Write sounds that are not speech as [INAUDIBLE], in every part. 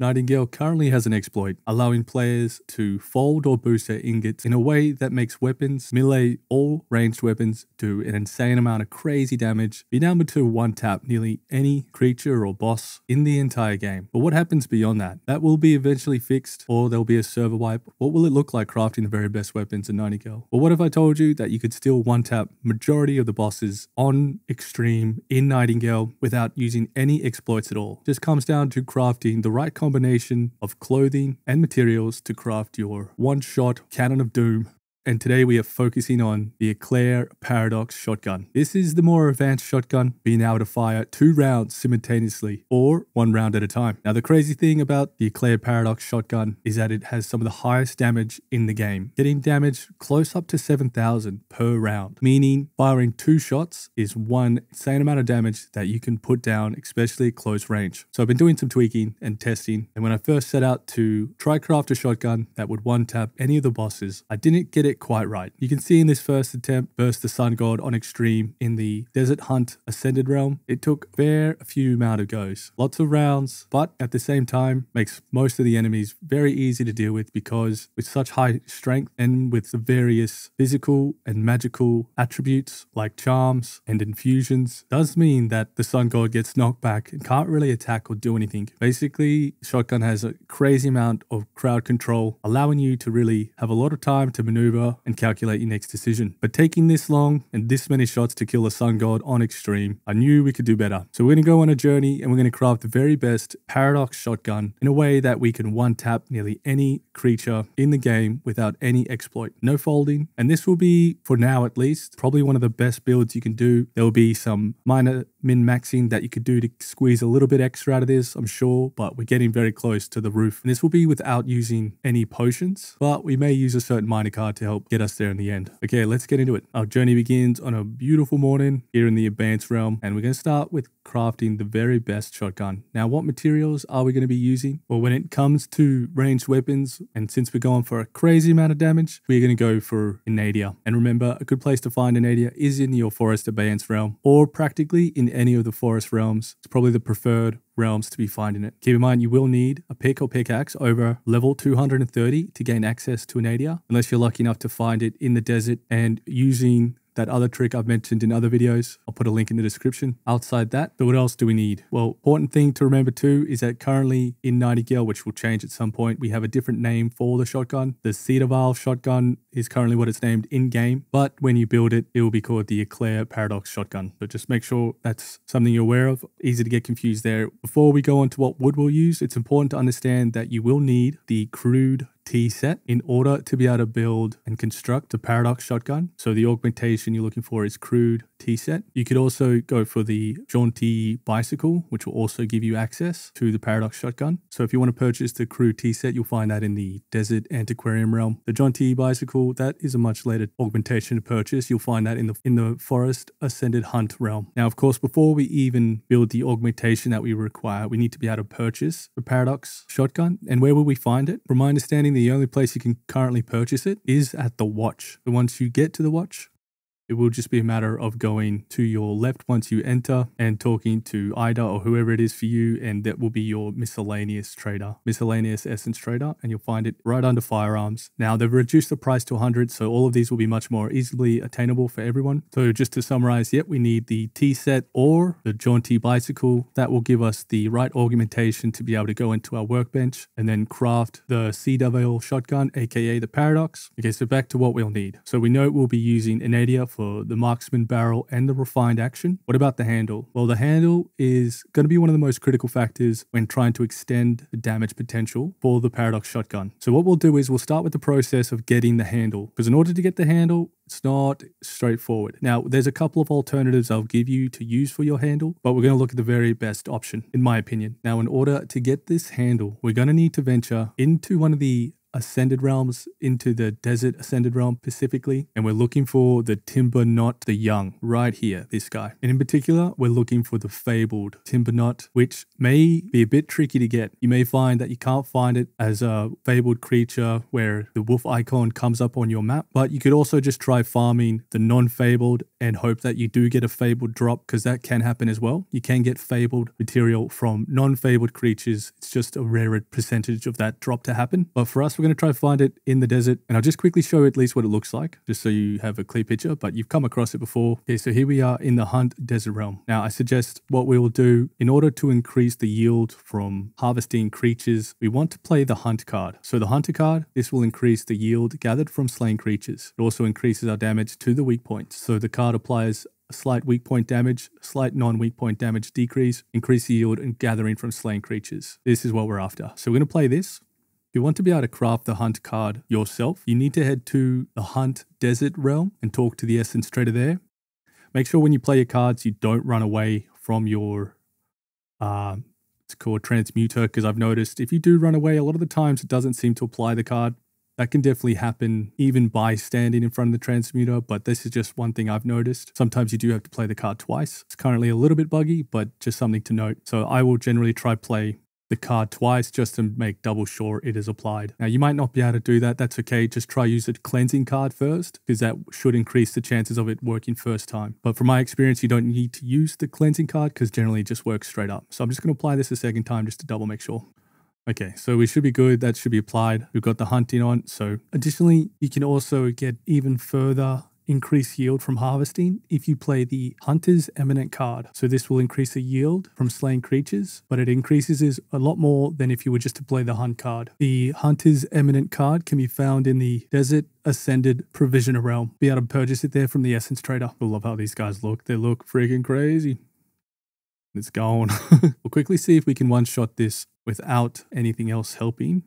Nightingale currently has an exploit allowing players to fold or boost their ingots in a way that makes weapons, melee or ranged weapons do an insane amount of crazy damage, being able to one tap nearly any creature or boss in the entire game. But what happens beyond that? That will be eventually fixed or there'll be a server wipe. What will it look like crafting the very best weapons in Nightingale? Well, what if I told you that you could still one tap majority of the bosses on Extreme in Nightingale without using any exploits at all? Just comes down to crafting the right combination of clothing and materials to craft your one-shot Cannon of Doom and today we are focusing on the Eclair Paradox shotgun. This is the more advanced shotgun, being able to fire two rounds simultaneously or one round at a time. Now the crazy thing about the Eclair Paradox shotgun is that it has some of the highest damage in the game, getting damage close up to 7,000 per round, meaning firing two shots is one insane amount of damage that you can put down, especially at close range. So I've been doing some tweaking and testing, and when I first set out to try craft a shotgun that would one tap any of the bosses, I didn't get it it quite right. You can see in this first attempt versus the Sun God on Extreme in the Desert Hunt Ascended realm, it took fair a few amount of goes. Lots of rounds, but at the same time makes most of the enemies very easy to deal with because with such high strength and with the various physical and magical attributes like charms and infusions does mean that the Sun God gets knocked back and can't really attack or do anything. Basically, Shotgun has a crazy amount of crowd control, allowing you to really have a lot of time to maneuver and calculate your next decision. But taking this long and this many shots to kill a sun god on extreme, I knew we could do better. So we're going to go on a journey and we're going to craft the very best paradox shotgun in a way that we can one tap nearly any creature in the game without any exploit. No folding. And this will be, for now at least, probably one of the best builds you can do. There will be some minor min-maxing that you could do to squeeze a little bit extra out of this, I'm sure, but we're getting very close to the roof. And this will be without using any potions, but we may use a certain minor card to help get us there in the end. Okay, let's get into it. Our journey begins on a beautiful morning here in the advanced realm, and we're going to start with crafting the very best shotgun. Now, what materials are we going to be using? Well, when it comes to ranged weapons, and since we're going for a crazy amount of damage, we're going to go for Inadia. And remember, a good place to find Inadia is in your Forest Abeyance realm, or practically in any of the forest realms. It's probably the preferred realms to be finding it. Keep in mind, you will need a pick or pickaxe over level 230 to gain access to an Inadia, unless you're lucky enough to find it in the desert and using that other trick I've mentioned in other videos. I'll put a link in the description. Outside that, but what else do we need? Well, important thing to remember too is that currently in Nightingale, which will change at some point, we have a different name for the shotgun. The Cedar Valve shotgun is currently what it's named in game, but when you build it, it will be called the Eclair Paradox shotgun. So just make sure that's something you're aware of. Easy to get confused there. Before we go on to what wood we'll use, it's important to understand that you will need the crude T set in order to be able to build and construct a Paradox shotgun. So the augmentation you're looking for is crude Tea Set. You could also go for the jaunty bicycle, which will also give you access to the Paradox shotgun. So if you want to purchase the crude Tea Set, you'll find that in the desert antiquarian realm. The jaunty bicycle, that is a much later augmentation to purchase. You'll find that in the in the forest ascended hunt realm. Now, of course, before we even build the augmentation that we require, we need to be able to purchase the Paradox shotgun. And where will we find it? From my understanding, the only place you can currently purchase it is at the watch. Once you get to the watch, it will just be a matter of going to your left once you enter and talking to Ida or whoever it is for you, and that will be your miscellaneous trader, miscellaneous essence trader, and you'll find it right under firearms. Now, they've reduced the price to 100, so all of these will be much more easily attainable for everyone. So, just to summarize, yep, we need the Tea Set or the jaunty bicycle. That will give us the right augmentation to be able to go into our workbench and then craft the CWL shotgun, aka the Paradox. Okay, so back to what we'll need. So, we know we'll be using Inadia for the marksman barrel and the refined action. What about the handle? Well, the handle is going to be one of the most critical factors when trying to extend the damage potential for the Paradox shotgun. So what we'll do is we'll start with the process of getting the handle because in order to get the handle, it's not straightforward. Now, there's a couple of alternatives I'll give you to use for your handle, but we're going to look at the very best option, in my opinion. Now, in order to get this handle, we're going to need to venture into one of the ascended realms into the desert ascended realm specifically. And we're looking for the timber knot, the young, right here, this guy. And in particular, we're looking for the fabled timber knot, which may be a bit tricky to get. You may find that you can't find it as a fabled creature where the wolf icon comes up on your map, but you could also just try farming the non-fabled and hope that you do get a fabled drop because that can happen as well. You can get fabled material from non-fabled creatures. It's just a rare percentage of that drop to happen. But for us, we're going to try to find it in the desert. And I'll just quickly show at least what it looks like, just so you have a clear picture, but you've come across it before. Okay, so here we are in the Hunt Desert Realm. Now, I suggest what we will do in order to increase the yield from harvesting creatures, we want to play the Hunt card. So the Hunter card, this will increase the yield gathered from slain creatures. It also increases our damage to the weak points. So the card applies slight weak point damage, slight non-weak point damage decrease, increase the yield and gathering from slain creatures. This is what we're after. So we're going to play this. If you want to be able to craft the hunt card yourself, you need to head to the hunt desert realm and talk to the essence trader there. Make sure when you play your cards, you don't run away from your, uh, it's called transmuter, because I've noticed if you do run away, a lot of the times it doesn't seem to apply the card. That can definitely happen even by standing in front of the transmuter, but this is just one thing I've noticed. Sometimes you do have to play the card twice. It's currently a little bit buggy, but just something to note. So I will generally try play the card twice just to make double sure it is applied. Now you might not be able to do that, that's okay. Just try use a cleansing card first because that should increase the chances of it working first time. But from my experience, you don't need to use the cleansing card because generally it just works straight up. So I'm just going to apply this a second time just to double make sure. Okay, so we should be good. That should be applied. We've got the hunting on. So additionally, you can also get even further increase yield from harvesting if you play the Hunter's Eminent card. So this will increase the yield from slain creatures, but it increases is a lot more than if you were just to play the Hunt card. The Hunter's Eminent card can be found in the Desert Ascended Provisioner Realm. Be able to purchase it there from the Essence Trader. I love how these guys look. They look freaking crazy. It's gone. [LAUGHS] we'll quickly see if we can one-shot this without anything else helping.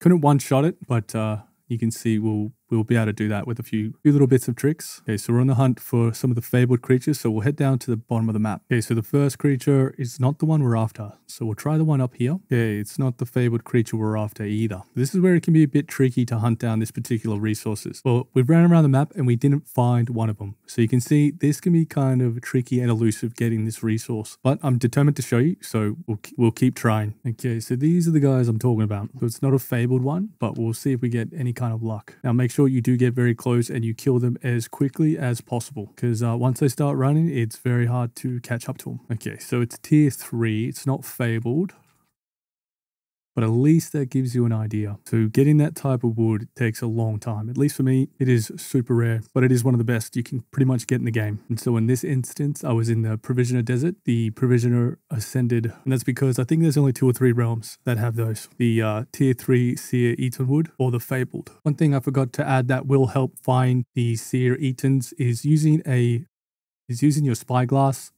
Couldn't one-shot it, but uh, you can see we'll we'll be able to do that with a few, few little bits of tricks. Okay, so we're on the hunt for some of the fabled creatures, so we'll head down to the bottom of the map. Okay, so the first creature is not the one we're after, so we'll try the one up here. Okay, it's not the fabled creature we're after either. This is where it can be a bit tricky to hunt down this particular resources. Well, we've ran around the map and we didn't find one of them. So you can see this can be kind of tricky and elusive getting this resource, but I'm determined to show you, so we'll, we'll keep trying. Okay, so these are the guys I'm talking about. So it's not a fabled one, but we'll see if we get any kind of luck. Now make sure sure you do get very close and you kill them as quickly as possible because uh, once they start running, it's very hard to catch up to them. Okay, so it's tier three. It's not fabled but at least that gives you an idea. So getting that type of wood takes a long time. At least for me, it is super rare, but it is one of the best you can pretty much get in the game. And so in this instance, I was in the Provisioner Desert. The Provisioner Ascended, and that's because I think there's only two or three realms that have those. The uh, Tier 3 Seer Eaten Wood or the Fabled. One thing I forgot to add that will help find the Seer Eatens is using a is using your spyglass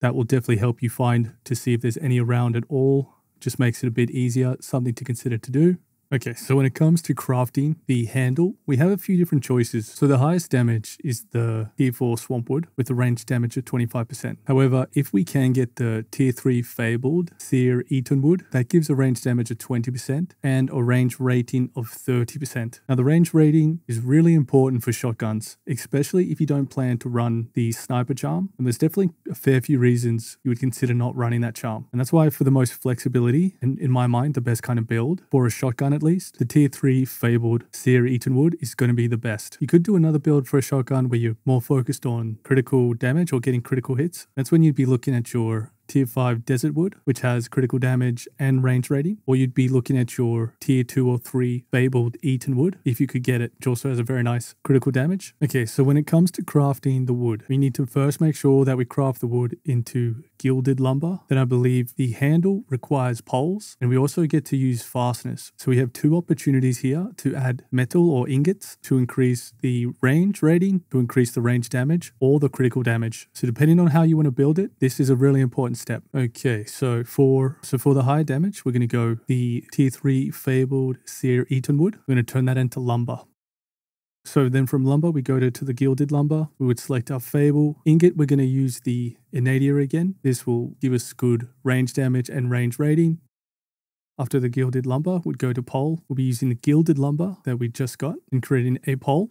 that will definitely help you find to see if there's any around at all just makes it a bit easier, something to consider to do. Okay, so when it comes to crafting the handle, we have a few different choices. So the highest damage is the tier 4 Swampwood with a range damage of 25%. However, if we can get the tier 3 Fabled Seer Eatonwood, that gives a range damage of 20% and a range rating of 30%. Now the range rating is really important for shotguns, especially if you don't plan to run the sniper charm. And there's definitely a fair few reasons you would consider not running that charm. And that's why for the most flexibility, and in my mind, the best kind of build for a shotgun at least, the tier 3 Fabled Seer Eatonwood is going to be the best. You could do another build for a shotgun where you're more focused on critical damage or getting critical hits. That's when you'd be looking at your tier 5 Desert Wood, which has critical damage and range rating, or you'd be looking at your tier 2 or 3 Fabled Eaten Wood, if you could get it, which also has a very nice critical damage. Okay, so when it comes to crafting the wood, we need to first make sure that we craft the wood into gilded lumber. Then I believe the handle requires poles, and we also get to use fastness. So we have two opportunities here to add metal or ingots to increase the range rating, to increase the range damage, or the critical damage. So depending on how you want to build it, this is a really important step. Okay, so for so for the high damage, we're going to go the tier 3 Fabled Seer Eaten Wood. We're going to turn that into lumber. So then from lumber, we go to, to the gilded lumber. We would select our Fable. Ingot, we're going to use the Inadia again. This will give us good range damage and range rating. After the gilded lumber, we'd go to pole. We'll be using the gilded lumber that we just got and creating a pole.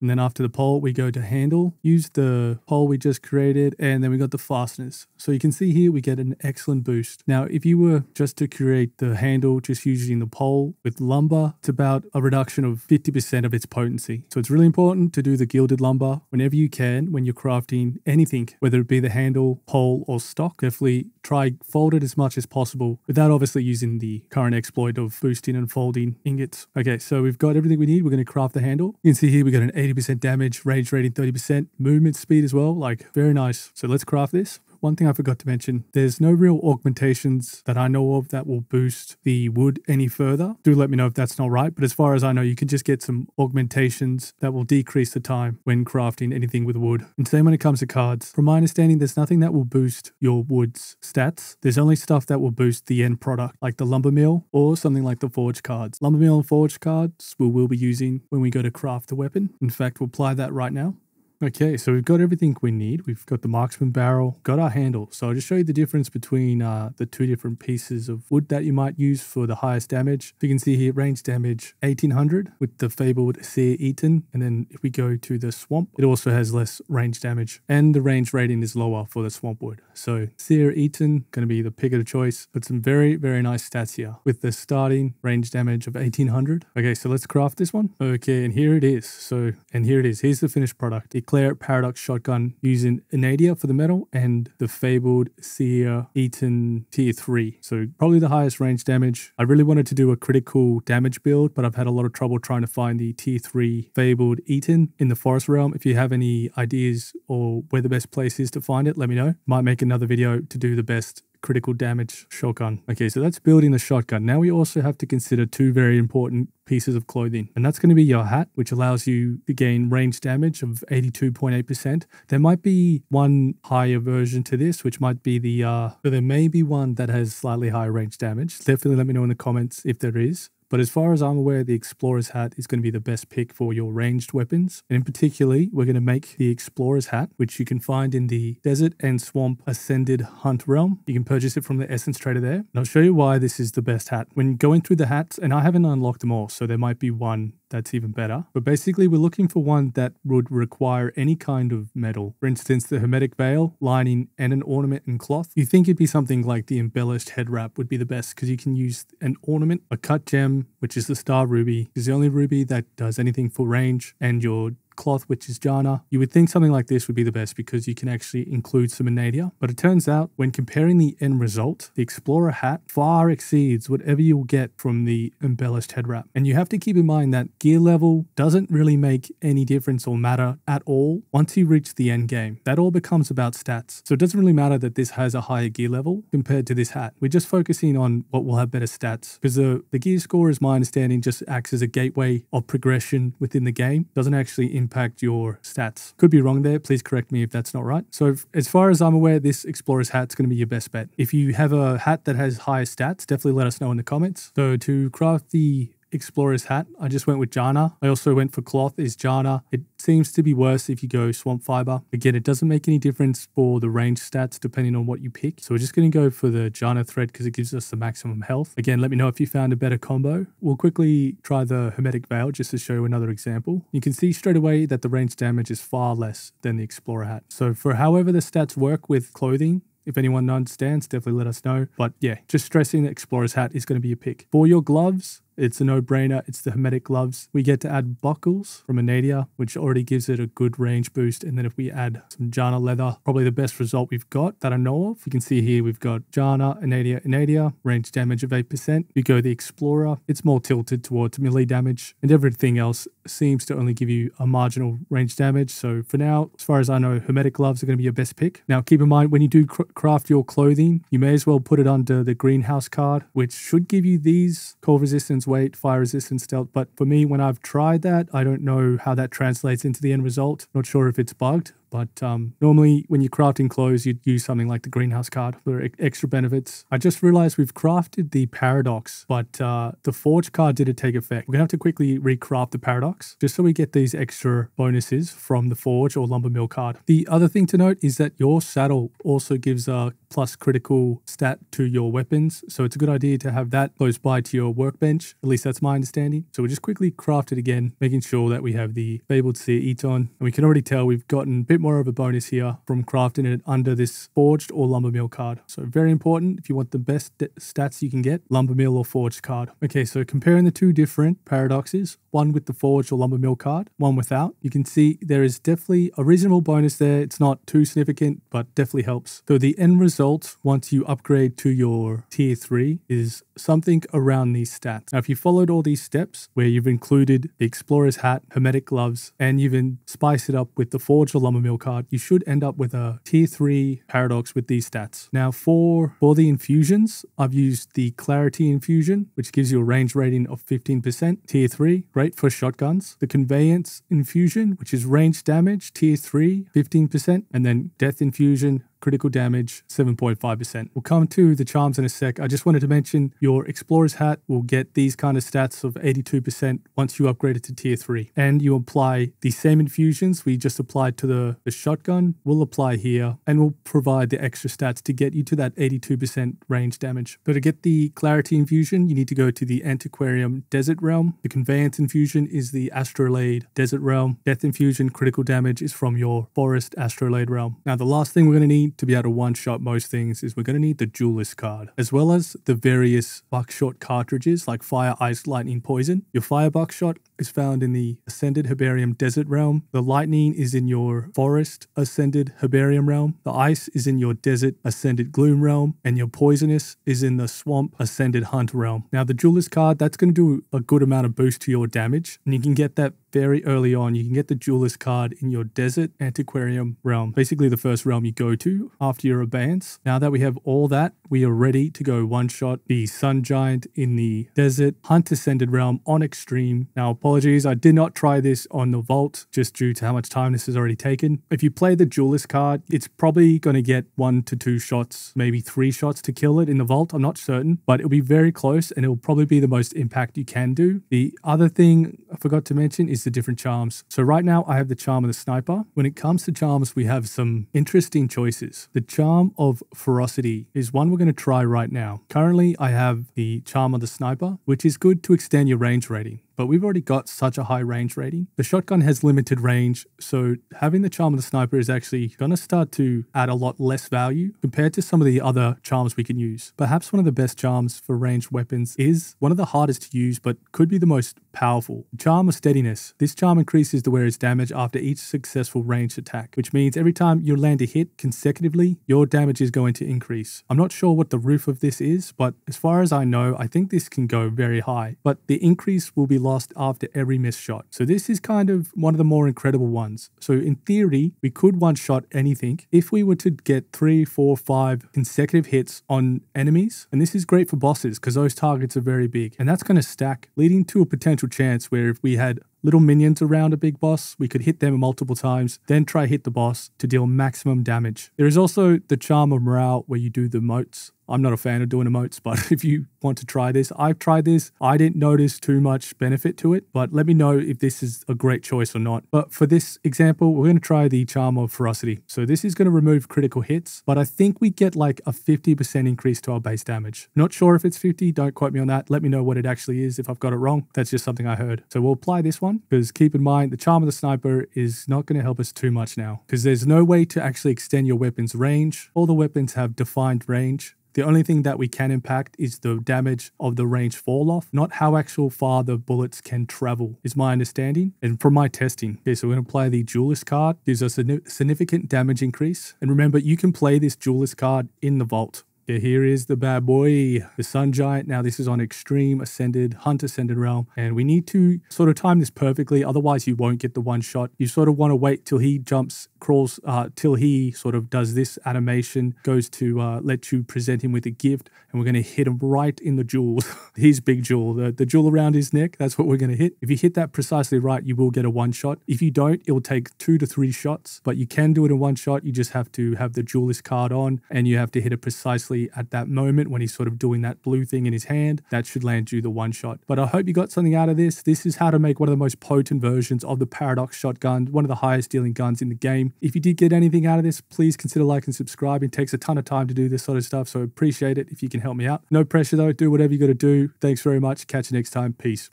And then after the pole, we go to handle, use the pole we just created, and then we got the fasteners. So you can see here, we get an excellent boost. Now, if you were just to create the handle, just using the pole with lumber, it's about a reduction of 50% of its potency. So it's really important to do the gilded lumber whenever you can, when you're crafting anything, whether it be the handle, pole, or stock. Definitely try fold it as much as possible without obviously using the current exploit of boosting and folding ingots. Okay, so we've got everything we need. We're going to craft the handle. You can see here we got an 80% damage, range rating 30%, movement speed as well. Like very nice. So let's craft this. One thing I forgot to mention, there's no real augmentations that I know of that will boost the wood any further. Do let me know if that's not right, but as far as I know, you can just get some augmentations that will decrease the time when crafting anything with wood. And same when it comes to cards. From my understanding, there's nothing that will boost your wood's stats. There's only stuff that will boost the end product, like the lumber mill or something like the forge cards. Lumber mill and forge cards we will be using when we go to craft the weapon. In fact, we'll apply that right now. Okay, so we've got everything we need. We've got the marksman barrel, got our handle. So I'll just show you the difference between uh, the two different pieces of wood that you might use for the highest damage. So You can see here, range damage 1800 with the fabled Seer Eaton. And then if we go to the swamp, it also has less range damage. And the range rating is lower for the swamp wood. So Seer Eaton, going to be the pick of the choice. But some very, very nice stats here with the starting range damage of 1800. Okay, so let's craft this one. Okay, and here it is. So, and here it is. Here's the finished product. It Eclair Paradox Shotgun using Inadia for the metal and the Fabled Seer Eaten Tier 3. So probably the highest range damage. I really wanted to do a critical damage build, but I've had a lot of trouble trying to find the Tier 3 Fabled Eaten in the Forest Realm. If you have any ideas or where the best place is to find it, let me know. Might make another video to do the best critical damage shotgun. Okay, so that's building the shotgun. Now we also have to consider two very important pieces of clothing, and that's going to be your hat, which allows you to gain range damage of 82.8%. There might be one higher version to this, which might be the, uh, so there may be one that has slightly higher range damage. Definitely let me know in the comments if there is. But as far as I'm aware, the Explorer's Hat is going to be the best pick for your ranged weapons. And in particular, we're going to make the Explorer's Hat, which you can find in the Desert and Swamp Ascended Hunt realm. You can purchase it from the Essence Trader there. And I'll show you why this is the best hat. When going through the hats, and I haven't unlocked them all, so there might be one that's even better. But basically, we're looking for one that would require any kind of metal. For instance, the Hermetic Veil, lining, and an ornament and cloth. You think it'd be something like the embellished head wrap would be the best because you can use an ornament, a cut gem, which is the star ruby, is the only ruby that does anything for range, and your cloth, which is Jana. You would think something like this would be the best because you can actually include some Inadia. But it turns out when comparing the end result, the Explorer hat far exceeds whatever you'll get from the embellished head wrap. And you have to keep in mind that gear level doesn't really make any difference or matter at all once you reach the end game. That all becomes about stats. So it doesn't really matter that this has a higher gear level compared to this hat. We're just focusing on what will have better stats because the, the gear score, is my understanding, just acts as a gateway of progression within the game. Doesn't actually impact your stats. Could be wrong there. Please correct me if that's not right. So if, as far as I'm aware, this Explorer's hat's going to be your best bet. If you have a hat that has higher stats, definitely let us know in the comments. So to craft the explorer's hat. I just went with Jana. I also went for cloth is Jana. It seems to be worse if you go swamp fiber. Again, it doesn't make any difference for the range stats depending on what you pick. So we're just going to go for the Jana thread because it gives us the maximum health. Again, let me know if you found a better combo. We'll quickly try the Hermetic Veil just to show you another example. You can see straight away that the range damage is far less than the Explorer hat. So for however the stats work with clothing, if anyone understands, definitely let us know. But yeah, just stressing that Explorer's hat is going to be a pick. For your gloves, it's a no-brainer. It's the Hermetic gloves. We get to add buckles from Anadia, which already gives it a good range boost. And then if we add some Jana leather, probably the best result we've got that I know of. You can see here we've got Jana, Anadia, Anadia, range damage of 8%. We go the Explorer. It's more tilted towards melee damage. And everything else seems to only give you a marginal range damage. So for now, as far as I know, Hermetic gloves are going to be your best pick. Now keep in mind, when you do cr craft your clothing, you may as well put it under the greenhouse card, which should give you these cold resistance weight, fire resistance, stealth. But for me, when I've tried that, I don't know how that translates into the end result. Not sure if it's bugged, But um, normally, when you're crafting clothes, you'd use something like the greenhouse card for e- extra benefits. I just realized we've crafted the paradox, but uh, the forge card didn't take effect. We're gonna have to quickly recraft the paradox just so we get these extra bonuses from the forge or lumber mill card. The other thing to note is that your saddle also gives a plus critical stat to your weapons, so it's a good idea to have that close by to your workbench. At least that's my understanding. So we'll just quickly craft it again, making sure that we have the fabled seer Eton. And we can already tell we've gotten a bit more of a bonus here from crafting it under this forged or lumber mill card. So very important if you want the best stats you can get, lumber mill or forged card. Okay, so comparing the two different paradoxes, one with the forged or lumber mill card, one without, you can see there is definitely a reasonable bonus there. It's not too significant, but definitely helps. So the end result once you upgrade to your tier 3 is something around these stats. Now, if you followed all these steps where you've included the explorer's hat, hermetic gloves, and you've even spiced it up with the forged or lumber mill card, you should end up with a tier 3 paradox with these stats. Now, for, for the infusions, I've used the clarity infusion, which gives you a range rating of 15%, tier 3, great for shotguns. The conveyance infusion, which is range damage, tier 3, 15%, and then death infusion, critical damage 7.5%. We'll come to the charms in a sec. I just wanted to mention your explorer's hat will get these kind of stats of 82% once you upgrade it to tier 3. And you apply the same infusions we just applied to the, the shotgun, will apply here and will provide the extra stats to get you to that 82% range damage. But to get the clarity infusion, you need to go to the Antiquarium Desert Realm. The conveyance infusion is the Astrolabe Desert Realm. Death infusion, critical damage is from your Forest Astrolabe Realm. Now, the last thing we're going to need to be able to one shot most things is we're going to need the Duelist card, as well as the various buckshot cartridges like Fire, Ice, Lightning, Poison. Your Fire Buckshot is found in the Ascended Herbarium Desert Realm. The Lightning is in your Forest Ascended Herbarium Realm. The Ice is in your Desert Ascended Gloom Realm. And your Poisonous is in the Swamp Ascended Hunt Realm. Now, the Duelist card, that's going to do a good amount of boost to your damage. And you can get that very early on. You can get the Duelist card in your Desert Antiquarium realm, basically the first realm you go to after your abeyance. Now that we have all that, we are ready to go one shot the Sun Giant in the Desert Hunt Ascended realm on Extreme. Now, apologies, I did not try this on the Vault just due to how much time this has already taken. If you play the Duelist card, it's probably going to get one to two shots, maybe three shots to kill it in the Vault. I'm not certain, but it'll be very close and it'll probably be the most impact you can do. The other thing I forgot to mention is the different charms. So right now I have the charm of the sniper. When it comes to charms, we have some interesting choices. The charm of ferocity is one we're going to try right now. Currently I have the charm of the sniper, which is good to extend your range rating but we've already got such a high range rating. The shotgun has limited range, so having the charm of the sniper is actually going to start to add a lot less value compared to some of the other charms we can use. Perhaps one of the best charms for ranged weapons is one of the hardest to use, but could be the most powerful. Charm of steadiness. This charm increases the wearer's damage after each successful ranged attack, which means every time you land a hit consecutively, your damage is going to increase. I'm not sure what the roof of this is, but as far as I know, I think this can go very high, but the increase will be lost after every missed shot. So this is kind of one of the more incredible ones. So in theory, we could one shot anything if we were to get three, four, five consecutive hits on enemies. And this is great for bosses because those targets are very big. And that's going to stack, leading to a potential chance where if we had little minions around a big boss. We could hit them multiple times, then try hit the boss to deal maximum damage. There is also the charm of morale where you do the motes. I'm not a fan of doing emotes, but [LAUGHS] if you want to try this, I've tried this. I didn't notice too much benefit to it, but let me know if this is a great choice or not. But for this example, we're going to try the Charm of Ferocity. So this is going to remove critical hits, but I think we get like a 50% increase to our base damage. Not sure if it's 50, don't quote me on that. Let me know what it actually is if I've got it wrong. That's just something I heard. So we'll apply this one because keep in mind the Charm of the Sniper is not going to help us too much now because there's no way to actually extend your weapon's range. All the weapons have defined range. The only thing that we can impact is the damage of the range fall off, not how actual far the bullets can travel, is my understanding. And from my testing, okay, so we're going to play the Duelist card, gives us a significant damage increase. And remember, you can play this Duelist card in the vault. Yeah, here is the bad boy, the Sun Giant. Now, this is on Extreme Ascended, Hunt Ascended Realm, and we need to sort of time this perfectly. Otherwise, you won't get the one shot. You sort of want to wait till he jumps, crawls, uh, till he sort of does this animation, goes to uh, let you present him with a gift, and we're going to hit him right in the jewel, [LAUGHS] his big jewel, the, the jewel around his neck. That's what we're going to hit. If you hit that precisely right, you will get a one shot. If you don't, it will take two to three shots, but you can do it in one shot. You just have to have the Duelist card on, and you have to hit it precisely at that moment when he's sort of doing that blue thing in his hand. That should land you the one shot. But I hope you got something out of this. This is how to make one of the most potent versions of the Paradox shotgun, one of the highest dealing guns in the game. If you did get anything out of this, please consider liking and subscribing. It takes a ton of time to do this sort of stuff, so appreciate it if you can help me out. No pressure though, do whatever you got to do. Thanks very much. Catch you next time. Peace.